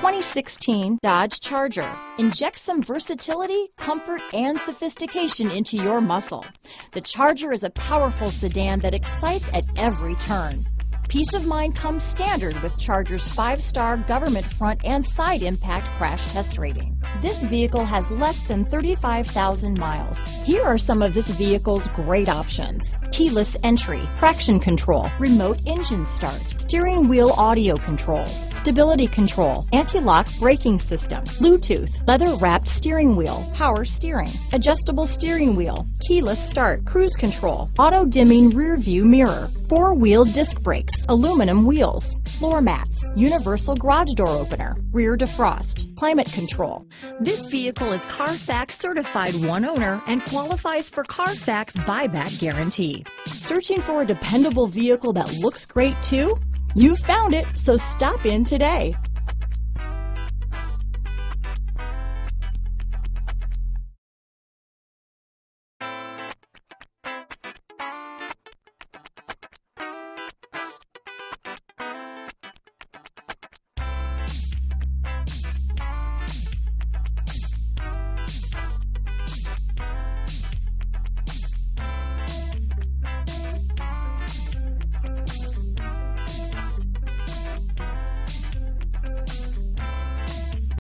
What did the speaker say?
2016 Dodge Charger. Inject some versatility, comfort, and sophistication into your muscle. The Charger is a powerful sedan that excites at every turn. Peace of mind comes standard with Charger's five-star government front and side impact crash test rating. This vehicle has less than 35,000 miles. Here are some of this vehicle's great options. Keyless entry, traction control, remote engine start, steering wheel audio controls, stability control, anti-lock braking system, Bluetooth, leather wrapped steering wheel, power steering, adjustable steering wheel, keyless start, cruise control, auto dimming rear view mirror, four wheel disc brakes, aluminum wheels, floor mats, universal garage door opener, rear defrost, climate control. This vehicle is Carfax certified one owner and qualifies for Carfax buyback guarantee. Searching for a dependable vehicle that looks great too? You found it, so stop in today.